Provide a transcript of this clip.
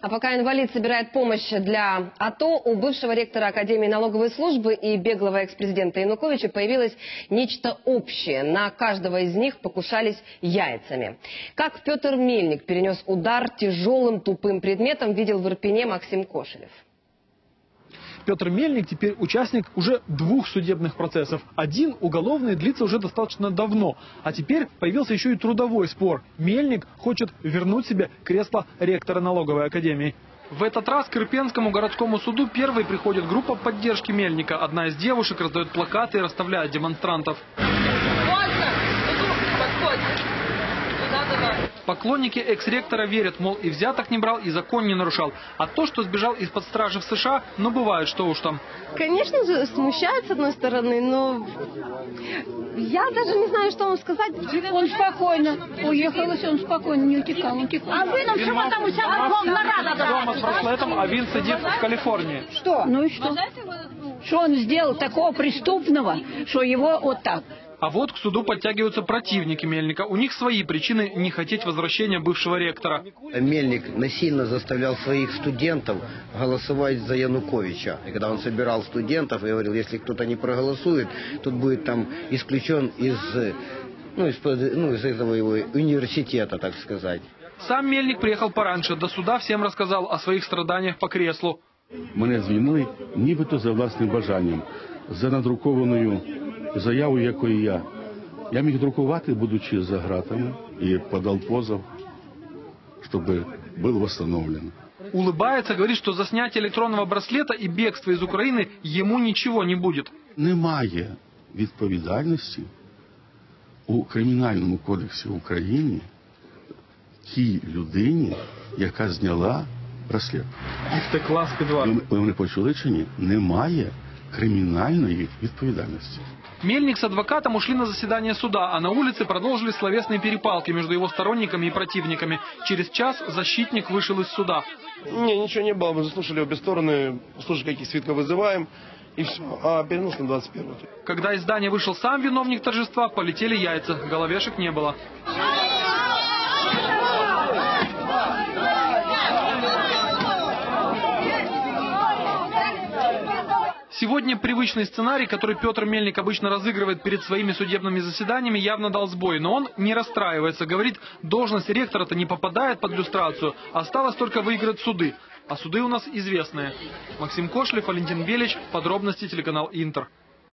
А пока инвалид собирает помощь для АТО, у бывшего ректора Академии налоговой службы и беглого экс-президента Януковича появилось нечто общее. На каждого из них покушались яйцами. Как Петр Мельник перенес удар тяжелым тупым предметом, видел в Ирпене Максим Кошелев. Петр Мельник теперь участник уже двух судебных процессов. Один уголовный длится уже достаточно давно, а теперь появился еще и трудовой спор. Мельник хочет вернуть себе кресло ректора налоговой академии. В этот раз к Ирпенскому городскому суду первой приходит группа поддержки Мельника. Одна из девушек раздает плакаты и расставляет демонстрантов. Поклонники экс-ректора верят, мол, и взяток не брал, и закон не нарушал. А то, что сбежал из-под стражи в США, ну бывает, что уж там. Конечно же, смущает с одной стороны, но я даже не знаю, что вам сказать. Он спокойно уехал, если он спокойно не утекал, он утекал. А ви нам чому там уся Верховна Рада Дома с браслетом, а Вин сидит в Калифорнии. Что? Ну и что? Что он сделал такого преступного, что его вот так? А вот к суду подтягиваются противники Мельника. У них свои причины не хотеть возвращения бывшего ректора. Мельник насильно заставлял своих студентов голосовать за Януковича. И когда он собирал студентов и говорил, если кто-то не проголосует, тот будет там исключен из, ну, из, ну, из этого его университета, так сказать. Сам Мельник приехал пораньше. До суда всем рассказал о своих страданиях по креслу. Мене звільнили нібито за власним бажанням, за надрукованою заявою, якої я. Я міг друкувати, будучи за гратами, і подав позов, щоб був встановлен. Улыбается, говорит, что за снятие электронного браслета и бегство из Украины ему ничего не будет. Немає відповідальності у Кримінальному кодексі України тій людині, яка зняла браслет. И втекла с підвалу. Ви, ви мене почули чи ні? Немає кримінальної відповідальності. Мельник с адвокатом ушли на заседание суда, а на улице продолжили словесные перепалки между его сторонниками и противниками. Через час защитник вышел из суда. Не, ничего не было. Мы заслушали обе стороны, слушали, каких свидков вызываем, и все. А перенос на 21 Когда из здания вышел сам виновник торжества, полетели яйца. Головешек не было. Сегодня привычный сценарий, который Петр Мельник обычно разыгрывает перед своими судебными заседаниями, явно дал сбой. Но он не расстраивается. Говорит, должность ректора-то не попадает под люстрацию. Осталось только выиграть суды. А суды у нас известные. Максим Кошлев, Валентин Белич. Подробности телеканал Интер.